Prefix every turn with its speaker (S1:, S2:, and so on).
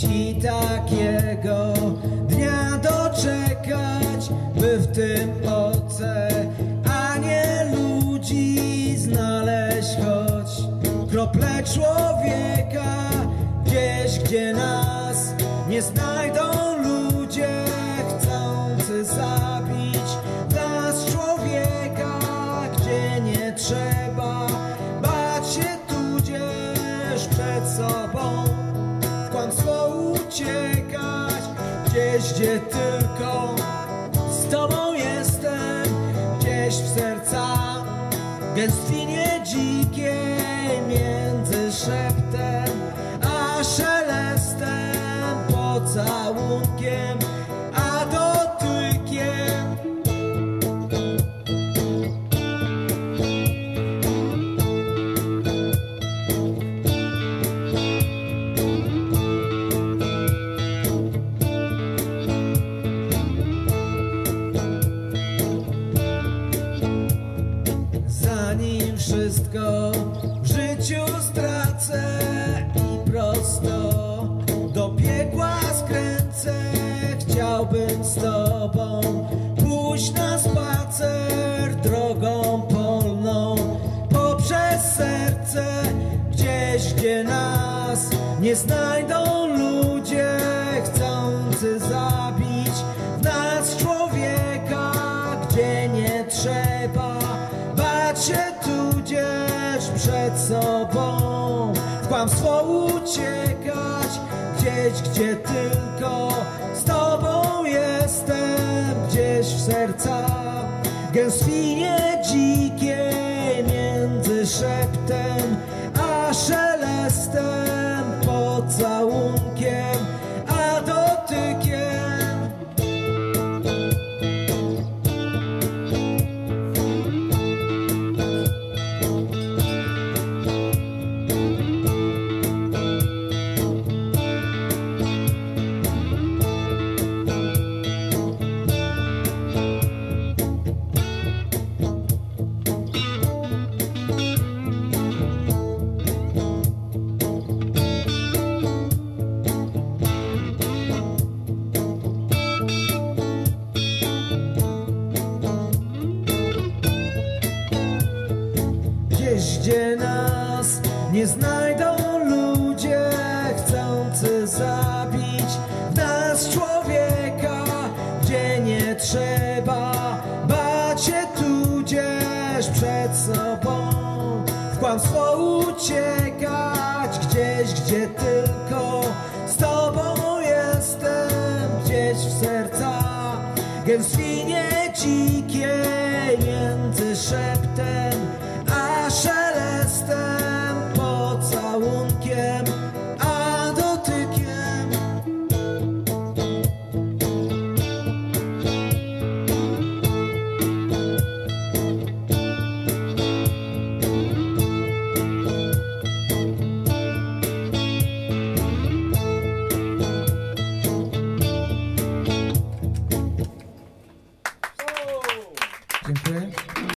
S1: dzieci takiego dnia doczekać, by w tym oce, a nie ludzi znaleźć choć krople człowieka gdzieś, gdzie nas nie znajdą ludzie chcący zabić nas człowieka, gdzie nie trzeba. Kłamstwo uciekać. Gdzieś, gdzie tylko z tobą jestem Gdzieś w sercach gęstwinie dzikiej Między szeptem a szelestem Zanim wszystko w życiu stracę i prosto do piekła skręcę, chciałbym z tobą pójść na spacer drogą polną poprzez serce, gdzieś gdzie nas nie znajdą się tudzież przed sobą. Kłamstwo uciekać gdzieś, gdzie tylko z tobą jestem. Gdzieś w sercach gęstwinie Gdzie nas. Nie znajdą ludzie chcący zabić w nas człowieka, gdzie nie trzeba bać się tudzież przed sobą. W kłamstwo uciekać, gdzieś, gdzie tylko z tobą jestem, gdzieś w sercach gęstwinie dzikiej między szeptem